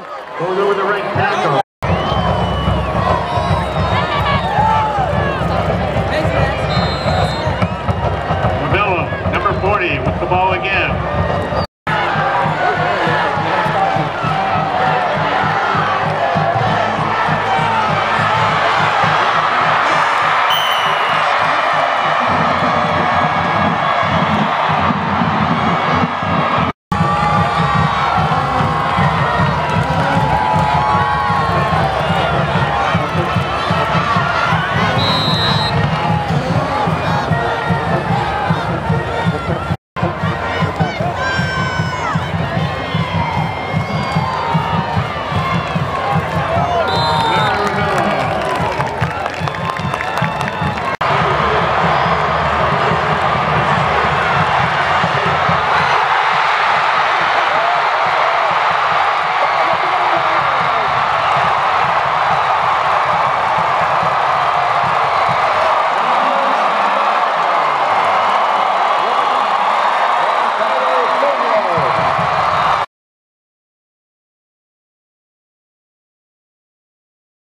down. Goes over the right tackle. Number 40, with the ball again.